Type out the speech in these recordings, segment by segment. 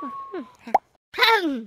Hmm.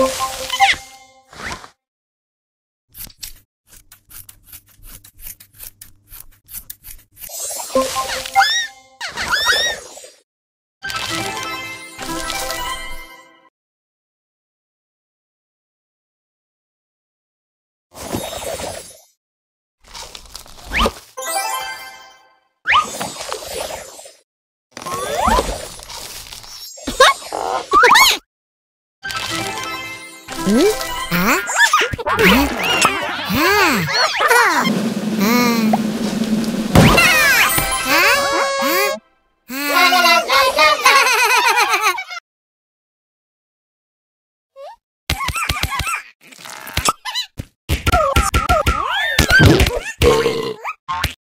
you あ？あ？ああ